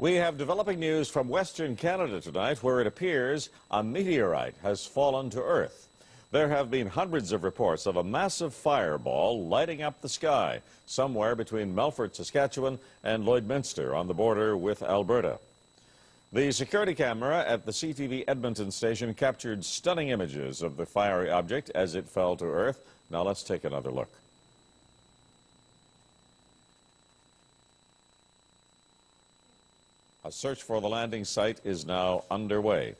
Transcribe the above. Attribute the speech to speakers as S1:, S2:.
S1: We have developing news from Western Canada tonight where it appears a meteorite has fallen to Earth. There have been hundreds of reports of a massive fireball lighting up the sky somewhere between Melfort, Saskatchewan and Lloydminster on the border with Alberta. The security camera at the CTV Edmonton station captured stunning images of the fiery object as it fell to Earth. Now let's take another look. A search for the landing site is now underway.